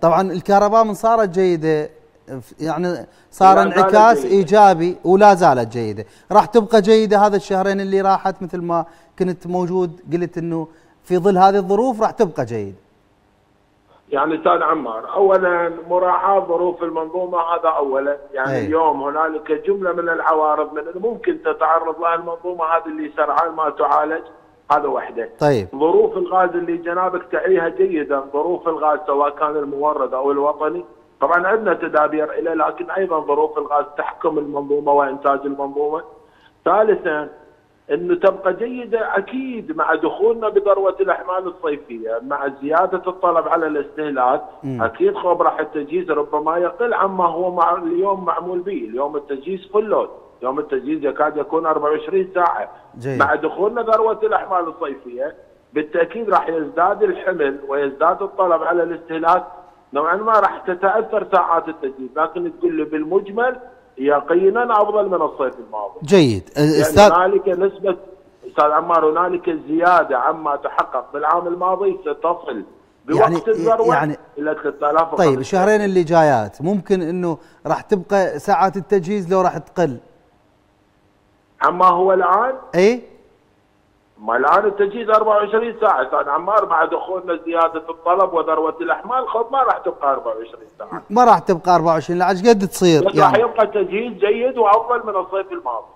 طبعا الكهرباء من صارت جيدة يعني صار انعكاس إيجابي ولا زالت جيدة. راح تبقى جيدة هذا الشهرين اللي راحت مثل ما كنت موجود قلت إنه في ظل هذه الظروف راح تبقى جيدة. يعني أستاذ عمار اولا مراعاة ظروف المنظومة هذا اولا. يعني أي. اليوم هنالك جملة من العوارض من ممكن تتعرض لها المنظومة هذه اللي سرعان ما تعالج. هذا وحده. طيب. ظروف الغاز اللي جنابك تعيها جيدا ظروف الغاز سواء كان المورد أو الوطني. طبعا عندنا تدابير اليه لكن أيضا ظروف الغاز تحكم المنظومة وإنتاج المنظومة. ثالثا إنه تبقى جيدة أكيد مع دخولنا بذروة الأحمال الصيفية مع زيادة الطلب على الاستهلاك. م. أكيد خبره التجهيز ربما يقل عما هو مع اليوم معمول به، اليوم التجهيز فل لود، يوم التجهيز يكاد يكون 24 ساعة. جيد. مع دخولنا ذروة الاحمال الصيفية بالتأكيد راح يزداد الحمل ويزداد الطلب على الاستهلاك. نوعا ما راح تتأثر ساعات التجهيز لكن تقول له بالمجمل يقينا أفضل من الصيف الماضي. جيد. يعني أستاذ هنالك نسبه أستاذ عمار هنالك زيادة عما تحقق بالعام الماضي ستصل بوقت يعني الذروة يعني إلى 3000 طيب الشهرين اللي جايات. ممكن إنه راح تبقى ساعات التجهيز لو راح تقل؟ عما هو الآن؟ اي ما الآن التجهيز 24 ساعة. أستاذ عمار مع دخولنا زيادة الطلب وذروة الأحمال خذ ما راح تبقى 24 ساعة. ما راح تبقى 24 لا قد تصير يعني راح يبقى تجهيز جيد وأفضل من الصيف الماضي.